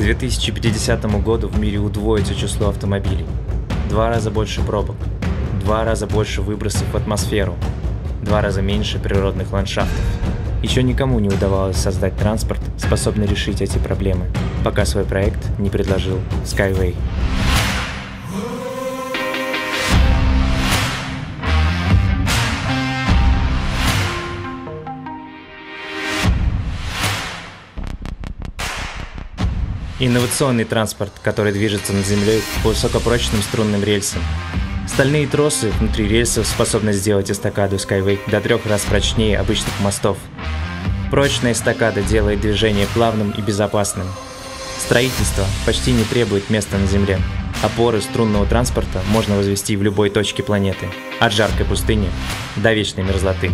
2050 году в мире удвоится число автомобилей. Два раза больше пробок, два раза больше выбросов в атмосферу, два раза меньше природных ландшафтов. Еще никому не удавалось создать транспорт, способный решить эти проблемы, пока свой проект не предложил Skyway. Инновационный транспорт, который движется над землей по высокопрочным струнным рельсам. Стальные тросы внутри рельсов способны сделать эстакаду Skyway до трех раз прочнее обычных мостов. Прочная эстакада делает движение плавным и безопасным. Строительство почти не требует места на земле. Опоры струнного транспорта можно возвести в любой точке планеты, от жаркой пустыни до вечной мерзлоты.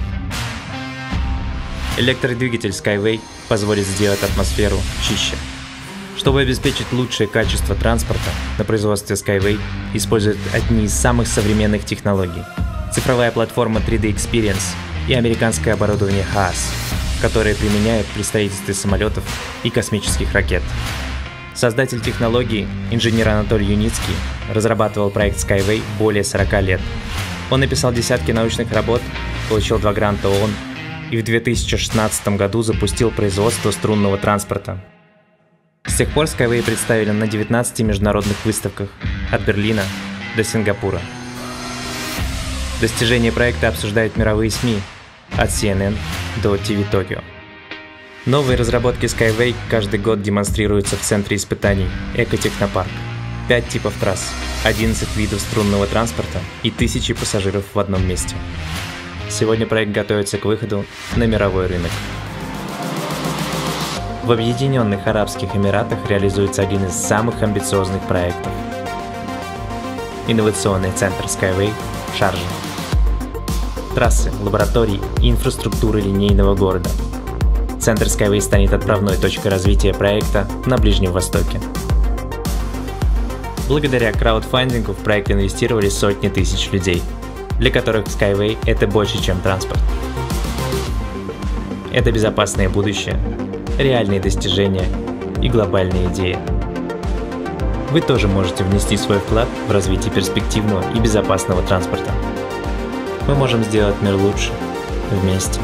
Электродвигатель Skyway позволит сделать атмосферу чище. Чтобы обеспечить лучшее качество транспорта, на производстве Skyway используют одни из самых современных технологий. Цифровая платформа 3D Experience и американское оборудование HAAS, которое применяют при строительстве самолетов и космических ракет. Создатель технологии, инженер Анатолий Юницкий, разрабатывал проект Skyway более 40 лет. Он написал десятки научных работ, получил два гранта ООН и в 2016 году запустил производство струнного транспорта, с тех пор Skyway представили на 19 международных выставках, от Берлина до Сингапура. Достижения проекта обсуждают мировые СМИ, от CNN до TV Tokyo. Новые разработки Skyway каждый год демонстрируются в центре испытаний Экотехнопарк. Пять типов трасс, 11 видов струнного транспорта и тысячи пассажиров в одном месте. Сегодня проект готовится к выходу на мировой рынок. В Объединенных Арабских Эмиратах реализуется один из самых амбициозных проектов. Инновационный центр Skyway в Шарже. Трассы, лаборатории и инфраструктуры линейного города. Центр Skyway станет отправной точкой развития проекта на Ближнем Востоке. Благодаря краудфандингу в проект инвестировали сотни тысяч людей, для которых Skyway – это больше, чем транспорт. Это безопасное будущее, реальные достижения и глобальные идеи. Вы тоже можете внести свой вклад в развитие перспективного и безопасного транспорта. Мы можем сделать мир лучше вместе.